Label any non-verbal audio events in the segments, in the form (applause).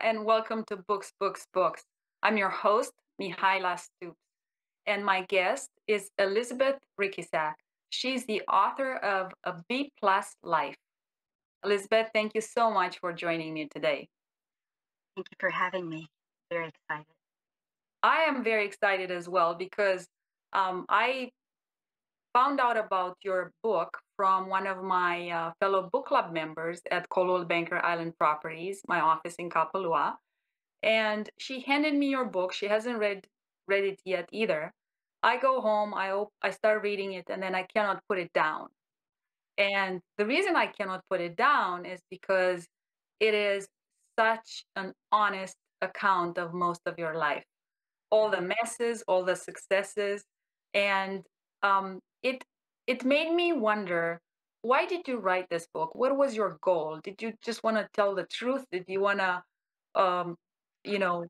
And welcome to Books, Books, Books. I'm your host, Mihaela Stoops, and my guest is Elizabeth Ricisak. She's the author of A B Plus Life. Elizabeth, thank you so much for joining me today. Thank you for having me. Very excited. I am very excited as well because um, I found out about your book from one of my uh, fellow book club members at Coldwell Banker Island Properties, my office in Kapalua. And she handed me your book. She hasn't read read it yet either. I go home, I op- I start reading it, and then I cannot put it down. And the reason I cannot put it down is because it is such an honest account of most of your life, all the messes, all the successes, and um, it it made me wonder why did you write this book? What was your goal? Did you just want to tell the truth? Did you want to um, you know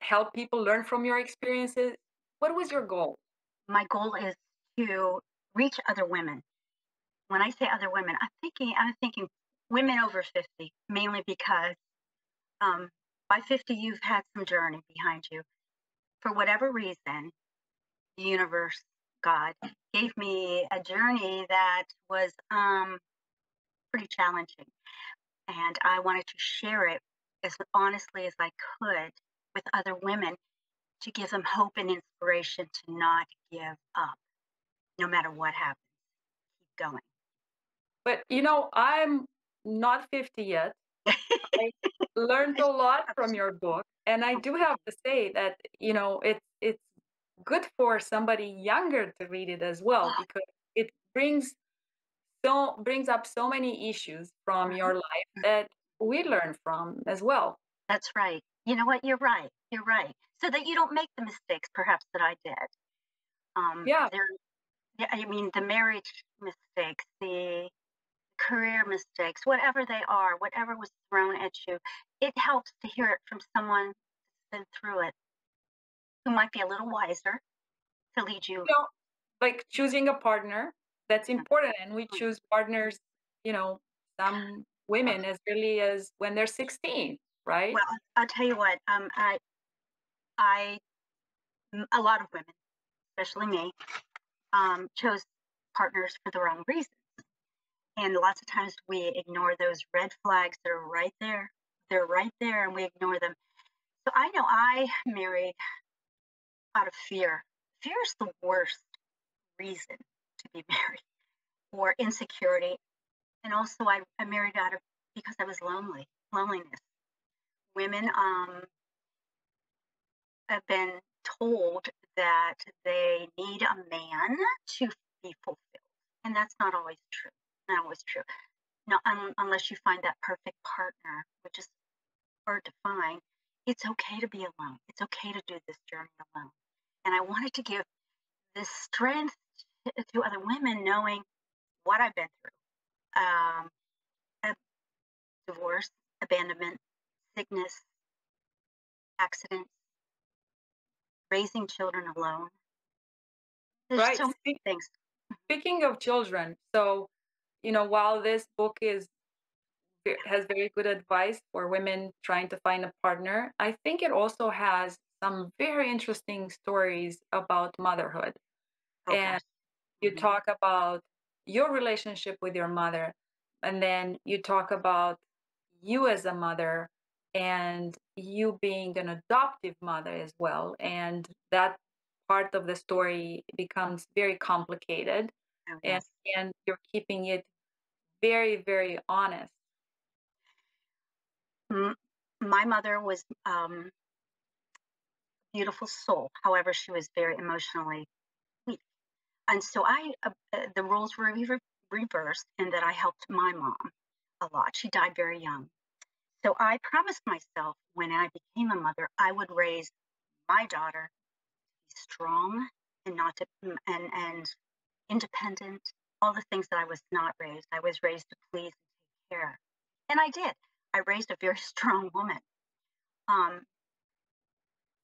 help people learn from your experiences? What was your goal? My goal is to reach other women. When i say other women i'm thinking i'm thinking women over 50 mainly because um, by 50 you've had some journey behind you. For whatever reason the universe God gave me a journey that was um, pretty challenging. And I wanted to share it as honestly as I could with other women to give them hope and inspiration to not give up, no matter what happens. Keep going. But you know, I'm not 50 yet. I learned a (laughs) lot from your book. And I do have to say that, you know, it's it's good for somebody younger to read it as well because it brings so brings up so many issues from your life that we learn from as well. That's right. You know what? You're right. You're right. So that you don't make the mistakes, perhaps that I did. Um, yeah. Yeah. I mean, the marriage mistakes, the career mistakes, whatever they are, whatever was thrown at you, it helps to hear it from someone that's been through it who might be a little wiser to lead you. you know, like choosing a partner, that's important. And we choose partners, you know, some women as early as when they're 16, right? Well, I'll tell you what, um, I, I, a lot of women, especially me, um, chose partners for the wrong reasons. And lots of times we ignore those red flags that are right there. They're right there and we ignore them. So I know I married out of fear. Fear is the worst reason to be (laughs) married, or insecurity. And also, I, I married out of because I was lonely, loneliness. Women um, have been told that they need a man to be fulfilled, and that's not always true. Not always true. No, um, unless you find that perfect partner, which is hard to find. It's okay to be alone. It's okay to do this journey alone. And I wanted to give this strength to other women, knowing what I've been through um, divorce, abandonment, sickness, accidents, raising children alone. There's right. so many things. Speaking of children, so you know, while this book is has very good advice for women trying to find a partner, I think it also has some very interesting stories about motherhood. Okay. And you mm-hmm. talk about your relationship with your mother, and then you talk about you as a mother and you being an adoptive mother as well. And that part of the story becomes very complicated. Oh, and, and you're keeping it very, very honest. My mother was um, beautiful soul. However, she was very emotionally weak. And so I, uh, uh, the roles were re- reversed in that I helped my mom a lot. She died very young. So I promised myself when I became a mother, I would raise my daughter to be strong and not to, mm, and, and independent, all the things that I was not raised. I was raised to please and take care. And I did. I raised a very (laughs) strong woman. Um,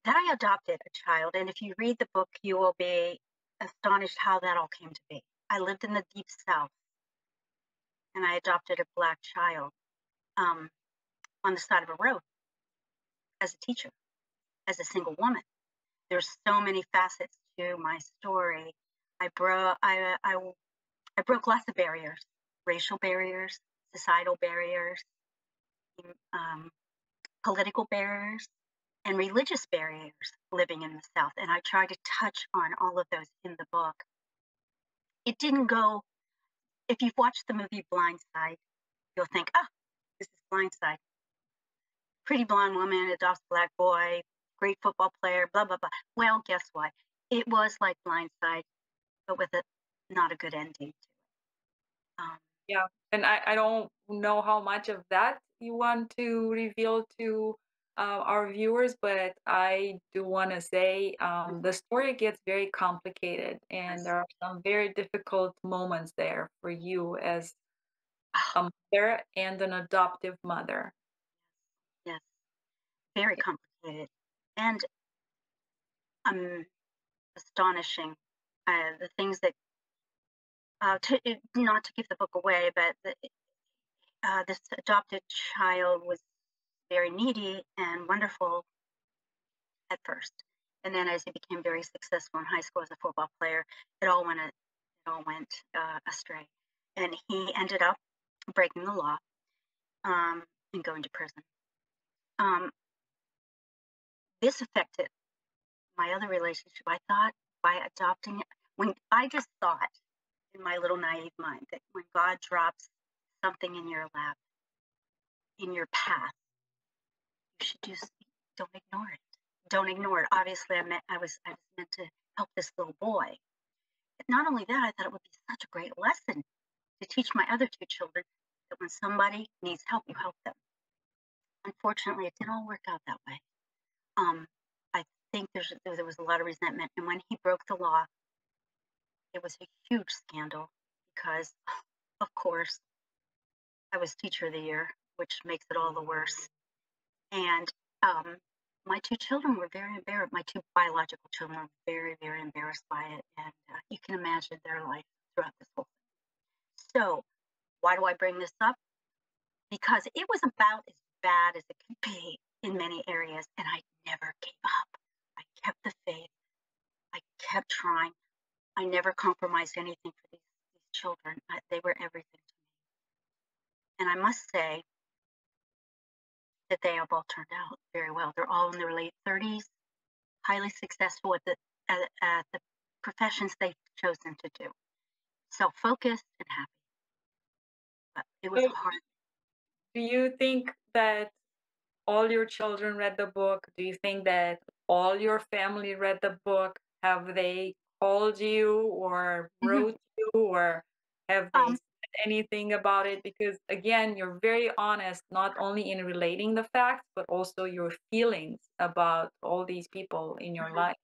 then I adopted a child, and if you read the book, you will be astonished how that all came to be. I lived in the deep south, and I adopted a black child um, on the side of a road. as a teacher, as a single woman. There's so many facets to my story. I broke I, I, I broke lots of barriers, racial barriers, societal barriers, um, political barriers, and religious barriers living in the South. And I try to touch on all of those in the book. It didn't go, if you've watched the movie Blindside, you'll think, oh, this is Blindside. Pretty blonde woman adopts black boy, great football player, blah, blah, blah. Well, guess what? It was like Blindside, but with a not a good ending um, yeah, and I, I don't know how much of that you want to reveal to uh, our viewers, but I do want to say um, the story gets very complicated, and there are some very difficult moments there for you as a mother and an adoptive mother. Yes, very complicated, and um, astonishing. Uh, the things that uh, to, not to give the book away, but the, uh, this adopted child was very needy and wonderful at first, and then as he became very successful in high school as a football player, it all went it all went uh, astray, and he ended up breaking the law um, and going to prison. Um, this affected my other relationship. I thought by adopting when I just thought in my little naive mind that when God drops something in your lap, in your path, should just don't ignore it. Don't ignore it. Obviously, I meant I was I was meant to help this little boy. But not only that, I thought it would be such a great lesson to teach my other two children that when somebody needs help, you help them. Unfortunately, it didn't all work out that way. Um, I think there's there was a lot of resentment, and when he broke the law, it was a huge scandal because, of course, I was Teacher of the Year, which makes it all the worse. And um, my two children were very embarrassed. My two biological children were very, very embarrassed by it. And uh, you can imagine their life throughout this whole thing. So, why do I bring this up? Because it was about as bad as it could be in many areas, and I never gave up. I kept the faith. I kept trying. I never compromised anything for these, these children. I, they were everything to me. And I must say that they have all turned out very well. They're all in their late 30s, highly successful at the, at, at the professions they've chosen to do. Self focused and happy. But it was so, hard. Do you think that all your children read the book? Do you think that all your family read the book? Have they called you or mm-hmm. wrote mm-hmm. you or have they um, anything about it? Because again, you're very honest, not only in relating the facts, but also your feelings about all these people in your mm-hmm. life.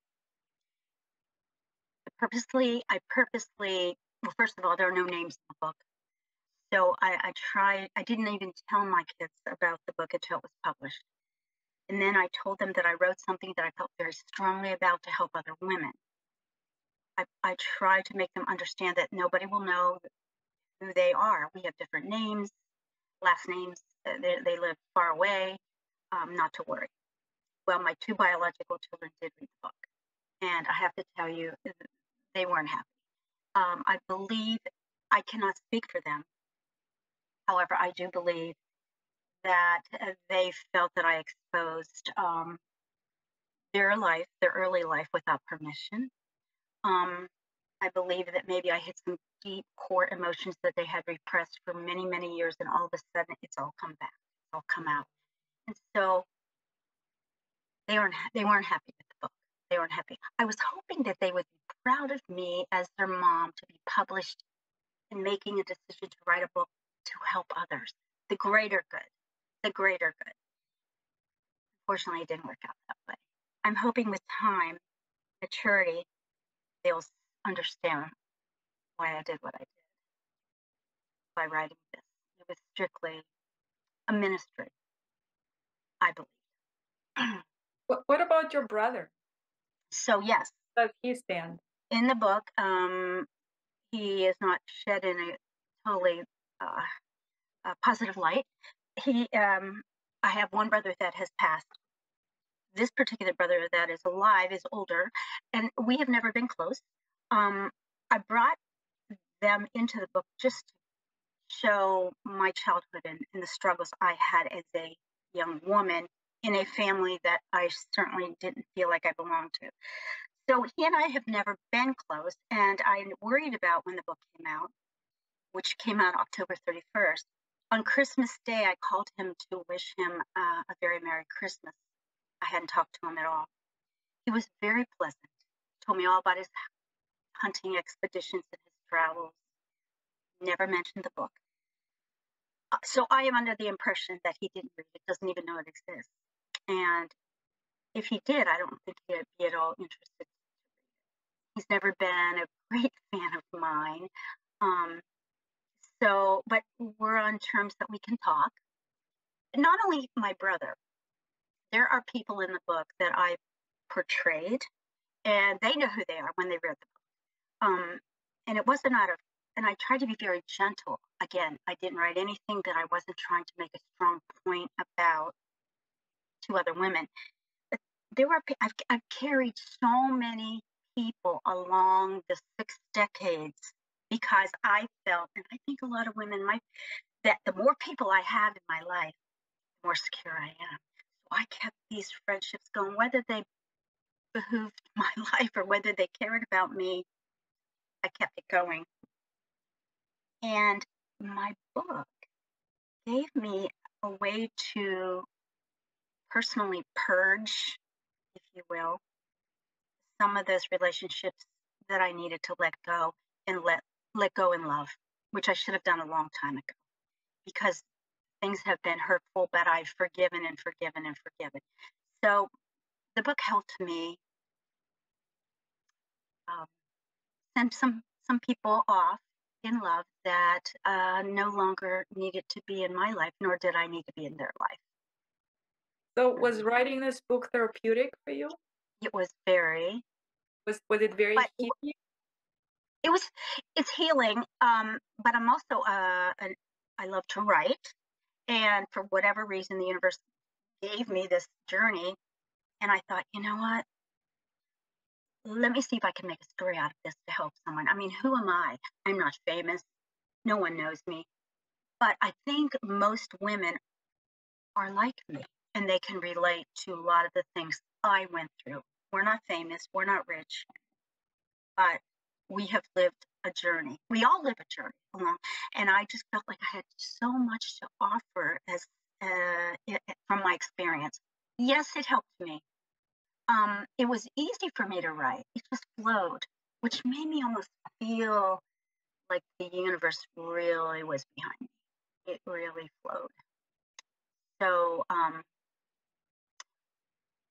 Purposely, I purposely, well, first of all, there are no names in the book. So I, I tried, I didn't even tell my kids about the book until it was published. And then I told them that I wrote something that I felt very strongly about to help other women. I, I try to make them understand that nobody will know who they are. We have different names, last names. Uh, they, they live far away. Um, not to worry. Well, my two biological children did read the book, and I have to tell you, they weren't happy. Um, I believe I cannot speak for them. However, I do believe that uh, they felt that I exposed um, their life, their early life, without permission. Um, I believe that maybe I hit some deep core emotions that they had repressed for many, many years, and all of a sudden it's all come back, it's all come out. And so they weren't they weren't happy with the book. They weren't happy. I was hoping that they would be proud of me as their mom to be published and making a decision to write a book to help others, the greater good, the greater good. Unfortunately, it didn't work out that way. I'm hoping with time, maturity, they'll understand why I did what I did by writing this. It was strictly a ministry, I believe. (clears throat) what, what about your brother? So, yes. Does he stand? In the book, um, he is not shed in a totally uh, a positive light. He, um, I have one brother that has passed this particular brother that is alive is older, and we have never been close. Um, I brought them into the book just to show my childhood and, and the struggles I had as a young woman in a family that I certainly didn't feel like I belonged to. So he and I have never been close, and I worried about when the book came out, which came out October 31st. On Christmas Day, I called him to wish him uh, a very Merry Christmas. I hadn't talked to him at all. He was very pleasant, told me all about his hunting expeditions travels, never mentioned the book. Uh, so I am under the impression that he didn't read it, doesn't even know it exists. And if he did, I don't think he'd be at all interested. He's never been a (laughs) great fan of mine. Um, so, but we're on terms that we can talk. Not only my brother, there are people in the book that I portrayed, and they know who they are when they read the book. Um, and it wasn't out of, and I tried to be very gentle. Again, I didn't write anything that I wasn't trying to make a strong point about to other women. But there were, I've, I've carried so many people along the six decades because I felt, and I think a lot of women might, that the more people I have in my life, the more secure I am. So I kept these friendships going, whether they behooved (laughs) my life or whether they cared about me, I kept it going. And my book gave me a way to personally purge, if you will, some of those relationships that I needed to let go and let let go in love, which I should have done a long time ago because things have been hurtful, but I've forgiven and forgiven and forgiven. So the book helped me um, send some some people off in love that uh, no longer needed to be in my life, nor did I need to be in their life. So, was writing this book therapeutic for you? It was very. Was was it very? It, it was. It's healing. Um, but I'm also uh, an, I love to write, and for whatever reason, the universe gave me this journey, and I thought, you know what? Let me see if I can make a story out of this to help someone. I mean, who am I? I'm not famous. No one knows me. But I think most women are like me and they can relate to a lot of the things I went through. We're not famous, we're not rich, but we have lived a journey. We all live a journey along. And I just felt like I had so much to offer as uh, from my experience. Yes, it helped me um, it was easy for me to write. It just flowed, which made me almost feel like the universe really was behind me. It really flowed. So, um,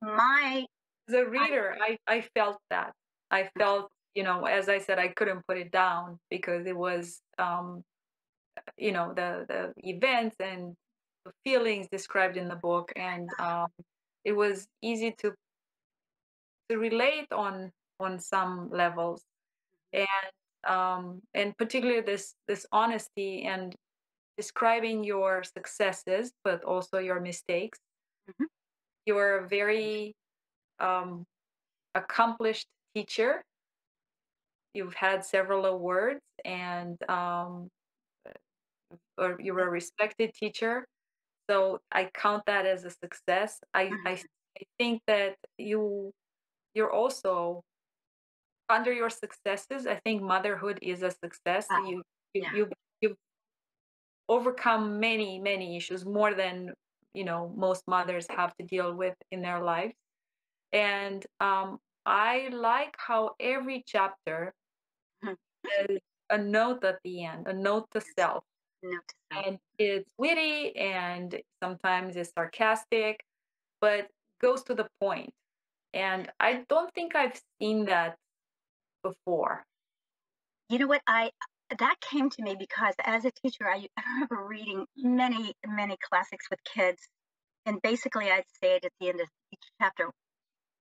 my as a reader, I, I felt that. I felt, you know, as I said, I couldn't put it down because it was, um, you know, the the events and the feelings described in the book, and um, it was easy to to relate on on some levels. And um, and particularly this this honesty and describing your successes but also your mistakes. Mm-hmm. you're a very um, accomplished teacher. You've had several awards and um, or you're a respected teacher. So i count that as a success. I mm-hmm. I, I think that you you're also under your successes. I think motherhood is a success. Ah, you you, yeah. you you overcome many many issues more than you know most mothers have to deal with in their lives and um, i like how every chapter (laughs) is a note at the end a note to self. And it's witty and sometimes it's sarcastic but goes to the point and I don't think I've seen that before. You know what? I that came to me because as a teacher, I, (laughs) I remember reading many, many classics with kids. And basically, I'd say it at the end of each chapter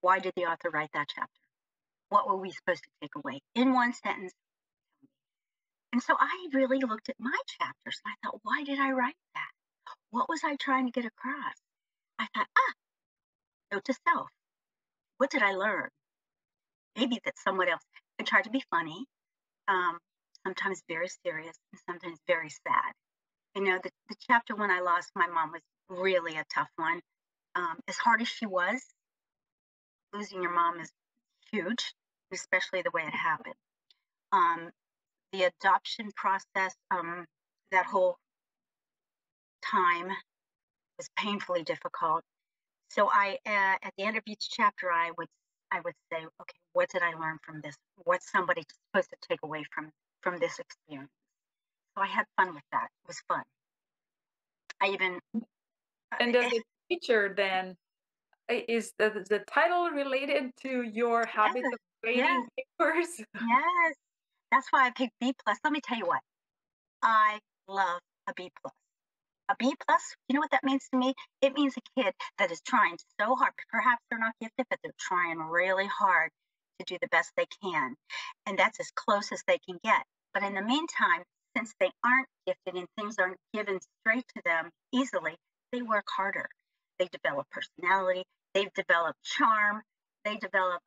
why did the author write that chapter? What were we supposed to take away in one sentence? And so I really looked at my chapters and I thought, why did I write that? What was I trying to get across? I thought, ah, Note to self. What did I learn? Maybe that someone else. I tried to be funny, um, sometimes very serious, and sometimes very sad. You know, the, the chapter when I lost my mom was really a tough one. Um, as hard as she was, losing your mom is huge, especially the way it happened. Um, the adoption process, um, that whole time was painfully difficult. So I, uh, at the end of each chapter, I would, I would say, okay, what did I learn from this? What's somebody supposed to take away from from this experience? So I had fun with that. It was fun. I even. Uh, and does the teacher then is the, the title related to your habit yes, of grading yes. papers? (laughs) Yes, that's why I picked B plus. Let me tell you what, I love a B plus. A B plus, you know what that means to me? It means a kid that is trying so hard. Perhaps they're not gifted, but they're trying really hard to do the best they can. And that's as close as they can get. But in the meantime, since they aren't gifted and things aren't given straight to them easily, they work harder. They develop personality, they've developed charm, they develop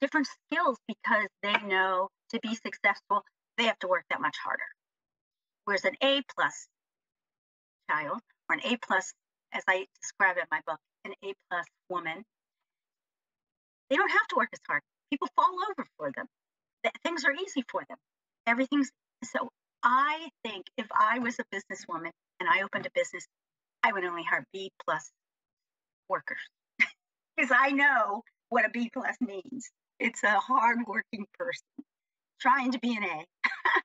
different skills because they know to be successful, they have to work that much harder. Whereas an A plus child or an A plus, as I describe it in my book, an A plus woman, they don't have to work as hard. People fall over for them. Things are easy for them. Everything's so. I think if I was a businesswoman and I opened a business, I would only hire B plus workers (laughs) because I know what a B plus means. It's a hardworking person trying to be an A. (laughs)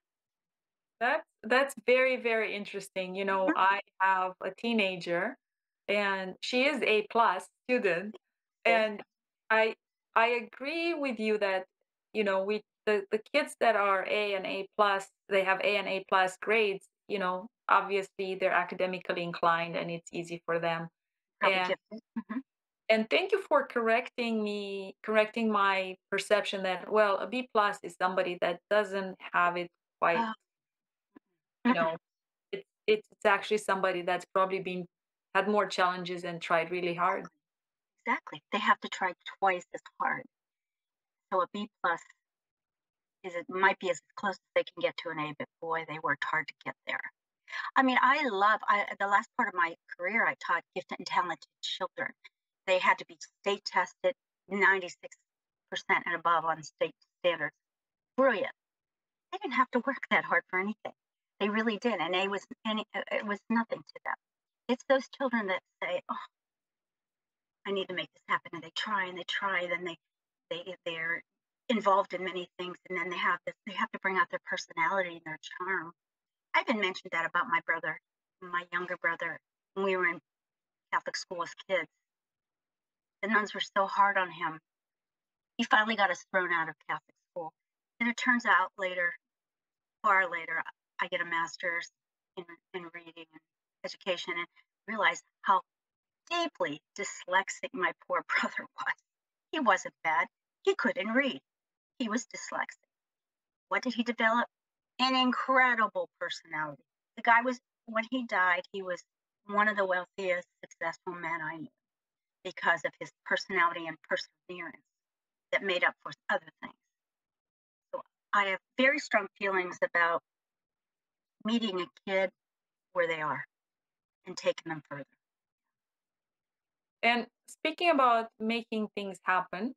that's that's very very interesting. You know, mm-hmm. I have a teenager, and she is A plus student, and I I agree with you that you know we the the kids that are A and A plus they have A and A plus grades. You know, obviously they're academically inclined and it's easy for them. And, mm-hmm and thank you for correcting me correcting my perception that well a b plus is somebody that doesn't have it quite uh, you know it's it's actually somebody that's probably been had more challenges and tried really hard exactly they have to try twice as hard so a b plus is it might be as close as they can get to an a but boy they worked hard to get there i mean i love I, the last part of my career i taught gifted and talented children they had to be state tested 96% and above on state standards. Brilliant. They didn't have to work that hard for anything. They really did. And A was it was nothing to them. It's those children that say, oh, I need to make this happen. And they try and they try, then they, they, they're involved in many things. And then they have this, they have to bring out their personality and their charm. I even mentioned that about my brother, my younger brother, when we were in Catholic school as kids. The nuns were so hard on him. He finally got us thrown out of Catholic school. And it turns out later, far later, I get a master's in, in reading and education and realize how deeply dyslexic my poor (laughs) brother was. He wasn't bad. He couldn't read. He was dyslexic. What did he develop? An incredible personality. The guy was, when he died, he was one of the wealthiest, successful men I knew because of his personality and perseverance that made up for other things. So I have very strong feelings about meeting a kid where they are and taking them further. And speaking about making things happen,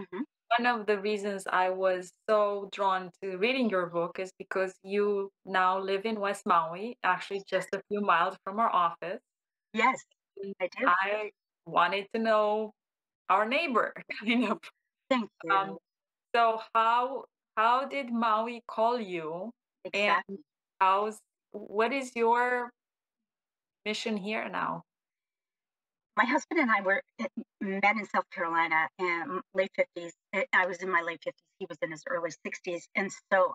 mm-hmm. one of the reasons I was so drawn to reading your book is because you now live in West Maui, actually just a few miles from our office. Yes, I do. I wanted to know our neighbor, (laughs) kind of. Thank you. Um, so how how did Maui call you? Exactly. And how's what is your mission here now? My husband and I were eh, met in South Carolina in late fifties. Eh, I was in my late fifties. He was in his early sixties, and so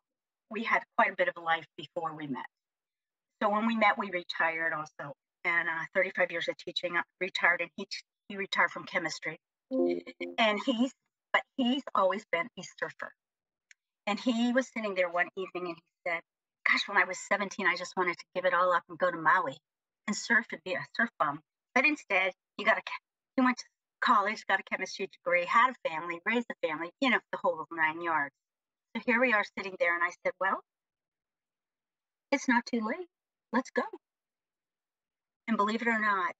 we had quite a bit of a life before we met. So when we met, we retired also and uh, 35 years of teaching, uh, retired, and he he retired from chemistry. And he's but he's always been a surfer. And he was sitting there one evening and he said, "Gosh, when I was 17, I just wanted to give it all up and go to Maui and surf and be a surf bum. But instead, you got a he went to college, got a chemistry degree, had a family, raised a family, you know, the whole nine yards. So here we are sitting there, and I said, Well, it's not too late. Let's go. And believe it or not,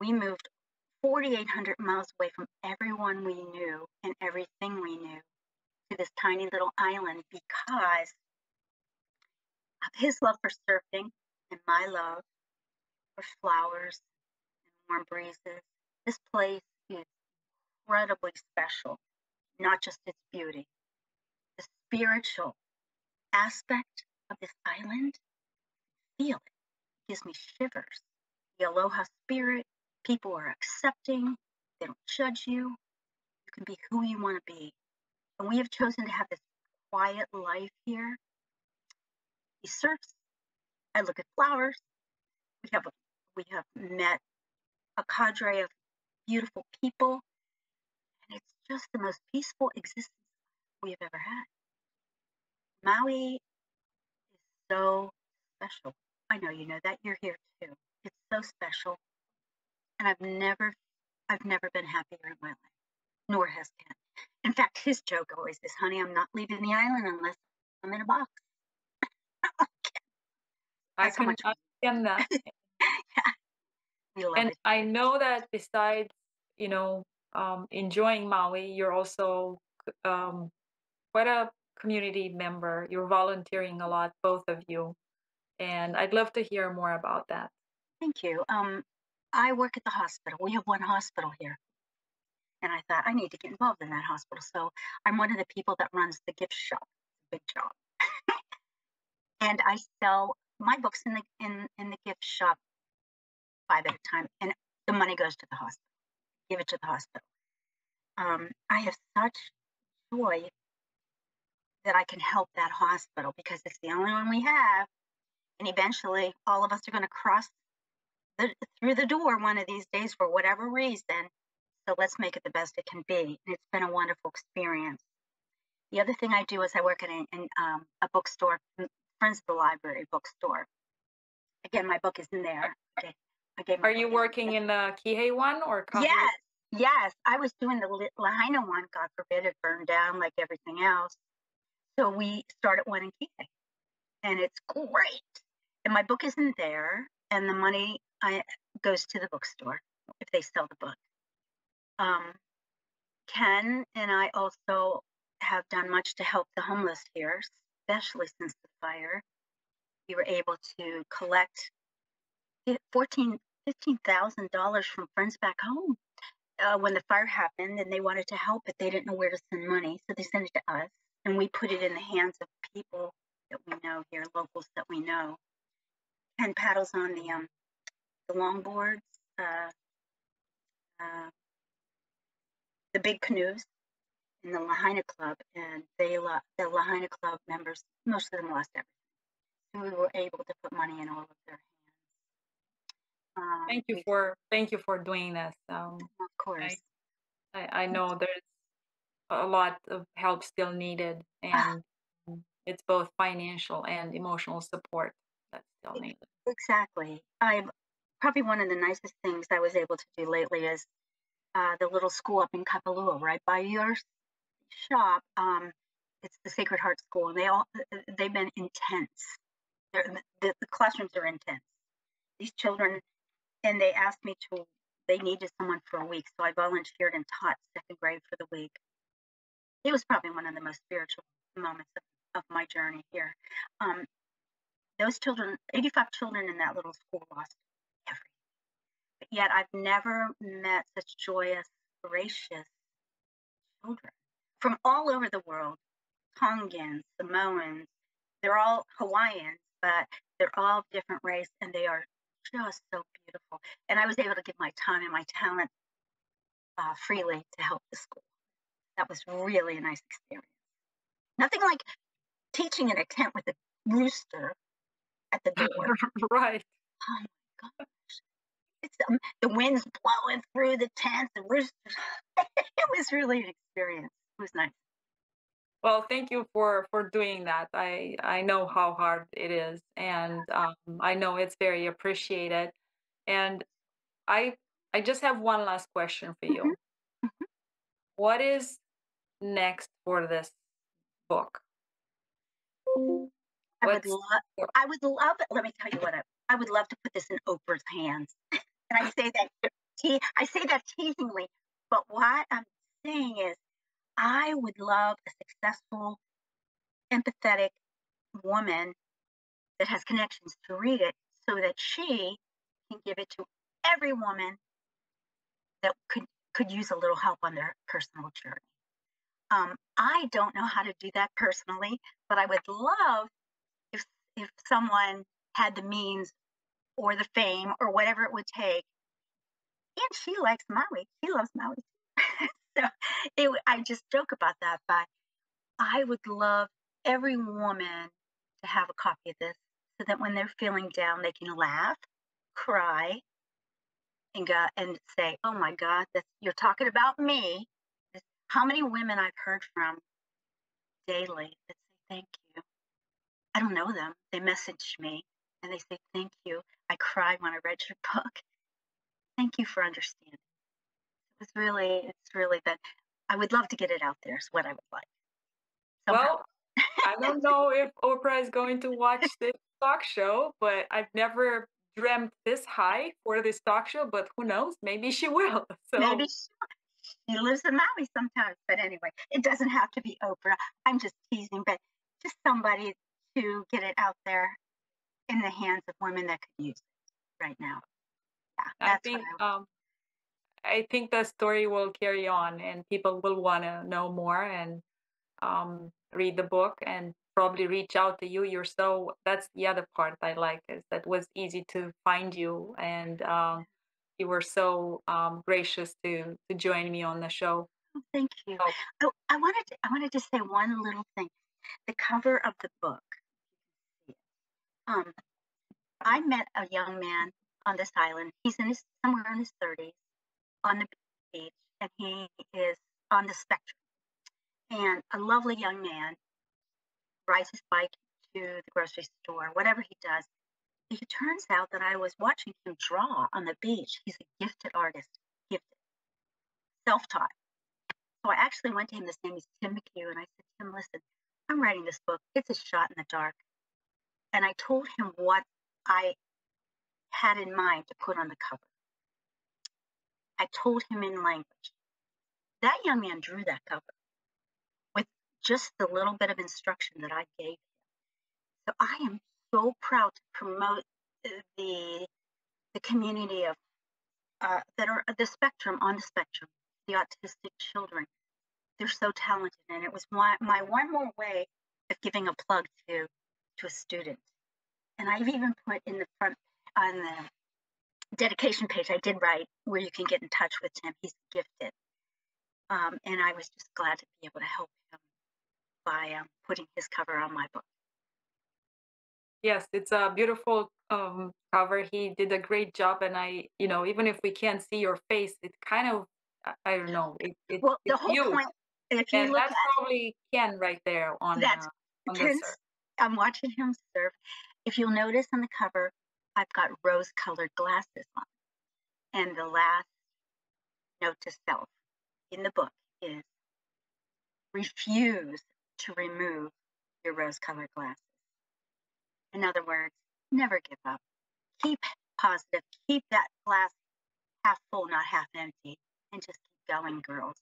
we moved 4,800 miles away from everyone we knew and everything we knew to this tiny little island because of (laughs) his love for surfing and my love for flowers and warm breezes. This place is incredibly special, not just its beauty. The spiritual aspect of this island, feel it. it gives me shivers. The aloha spirit, people are accepting, they don't judge you. You can be who you want to be. And we have chosen to have this quiet life here. Surfs. I look at flowers. We have we have met a cadre of beautiful people, and it's just the most peaceful existence we have ever had. Maui is so special. I know you know that. You're here too. It's so special. And I've never I've never been happier in my life, nor has Ken. In fact, his joke always is, honey, I'm not leaving the island unless I'm in a box. I can understand that. (laughs) yeah. (laughs) and it. I know that besides, you know, um, enjoying Maui, you're also um, quite a community member. You're volunteering a lot, both of you. And I'd love to hear more about that. Thank you. Um, I work at the hospital. We have one hospital here. And I thought I need to get involved in that hospital. So I'm one of the people that runs the gift shop. Big job. (laughs) and I sell my books in the in, in the gift shop five at a time. And the money goes to the hospital. Give it to the hospital. Um, I have such joy that I can help that hospital because it's the only one we have. And eventually, all of us are going to cross the, through the door one of these days for whatever reason. So let's make it the best it can be. And it's been a wonderful experience. The other thing I do is I work in a, in, um, a bookstore, Friends the Library bookstore. Again, my book is in there. Are you working in the Kihei one or Kahu? Yes, yes. I was doing the Lahaina one. God forbid it burned down like everything else. So we started one in Kihei, and it's great. And my book isn't there, and the money I, goes to the bookstore if they sell the book. Um, Ken and I also have done much to help the homeless here, especially since the fire. We were able to collect fourteen fifteen thousand dollars from friends back home uh, when the fire happened, and they wanted to help, but they didn't know where to send money, so they sent it to us, and we put it in the hands of people that we know here, locals that we know. Ken paddles on the um the longboards, uh, uh, the big canoes in the Lahaina Club, and they the Lahaina Club members, most of them lost everything. So we were able to put money in all of their hands. Um, thank you for thank you for doing this. Um, of course, I, I, I, know there's a lot of help still needed, (laughs) and it's both financial and emotional support that's still needed. Exactly. I'm probably one of the nicest things I was able to do lately is uh, the little school up in Kapalua, right by your shop. Um, it's the Sacred Heart School, and they all they've been intense. The, the, the classrooms are intense. These children, and they asked me to. They needed someone for a week, so I volunteered and taught second grade for the week. It was probably one of the most spiritual moments of, of my journey here. Um, those children, 85 children in that little school lost everything Yet I've never met such joyous, gracious children from all over the world Tongans, Samoans, they're all Hawaiians, but they're all different race and they are just so beautiful. And I was able to give my time and my talent uh, freely to help the school. That was really a nice experience. Nothing like teaching in a tent with a rooster at the door. (laughs) right. Oh my gosh. it's um, the wind's blowing through the tent, and roosters. (laughs) it was really an experience. It was nice. Well, thank you for for doing that. I I know how hard it is, and um, I know it's very appreciated. And I I just have one last question for you. Mm-hmm. Mm-hmm. What is next for this book? I would love. I would love. Let me tell you what I. I would love to put this in Oprah's hands, (laughs) and I say that. I say that teasingly, but what I'm saying is, I would love a successful, empathetic woman that has connections to read it, so that she can give it to every woman that could could use a little help on their personal journey. Um, I don't know how to do that personally, but I would love if if someone had the means or the fame or whatever it would take. And she likes Maui. She loves Maui. (laughs) so (laughs) it, I just joke about that, but I would love every woman to have a copy of this so that when they're feeling down, they can laugh, cry, and go and say, "Oh my God, that's, you're talking about me." How many women I've heard from daily that say thank you. I don't know them. They message me and they say thank you. I cried when I read your book. Thank you for understanding. It's really, it's really that I would love to get it out there. Is what I would like. Somehow. Well, I don't know if Oprah is going to watch this talk show, but I've never dreamt this high for this talk show, but who knows? Maybe she will. (laughs) So maybe she, she lives in Maui sometimes. But anyway, it doesn't have to be Oprah. I'm just teasing, but just somebody to get it out there in the hands of women that could use it right now. Yeah, I think I, um, I think the story will carry on, and people will want to know more and um, read the book and probably reach out to you. You're so that's the other part I like is that was easy to find you and um, you were so um, gracious to to join me on the show. Oh, thank you. So, oh, I wanted to, I wanted to say one little thing. The cover of the book. Um, I met a young man on this island. He's in his somewhere in his thirties on the beach, and he is on the spectrum. And a lovely young man rides his bike to the grocery store, whatever he does. It turns out that I was watching him draw on the beach. He's a gifted artist, gifted, self taught. So I actually went to him. His name is Tim McHugh, and I said, Tim, listen, I'm writing this book. It's a shot in the dark. And I told him what I had in mind to put on the cover. I told him in language. That young man drew that cover with just the little bit of instruction that I gave him. So I am so proud to promote the the community of uh, that are the spectrum on the spectrum, the autistic children. They're so talented, and it was my, my one more way of giving a plug to to a student. And I've even put in the front on the dedication page I did write where you can get in touch with him. He's gifted, um, and I was just glad to be able to help him by um, putting his cover on my book. Yes, it's a beautiful um, cover. He did a great job, and I, you know, even if we can't see your face, it kind of, I don't know, it, it well, the whole you. point. If you and look that's at probably Ken right there on, that's, uh, on I'm watching him surf. If you'll notice on the cover, I've got rose-colored glasses on, and the last note to self in the book is refuse to remove your rose colored glasses. In other words, never give up. Keep positive. Keep that glass half full, not half empty, and just keep going, girls.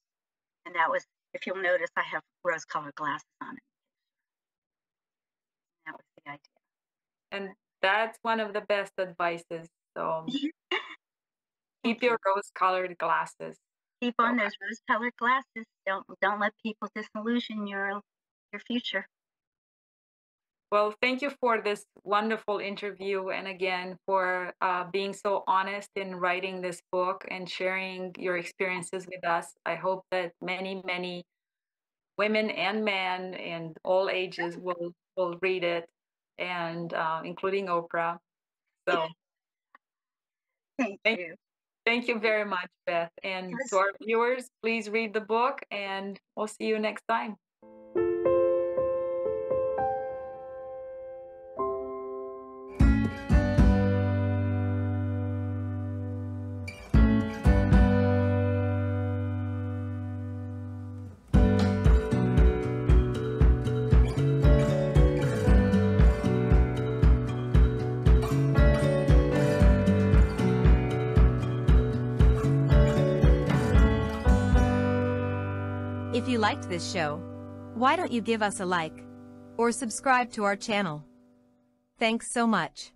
And that was, if you'll notice, I have rose colored glasses on it. That was the idea. And that's one of the best advices. So (laughs) keep your rose colored glasses. Keep on those rose colored glasses. Don't don't let people disillusion your your future. Well, thank you for this wonderful interview and again for uh, being so honest in writing this book and sharing your experiences with us. I hope that many, many women and men and all ages will, will read it and uh, including Oprah. So (laughs) thank, thank you. Thank you very much, Beth. And to our viewers, please read the book and we'll see you next time. Liked this show, why don't you give us a like or subscribe to our channel? Thanks so much.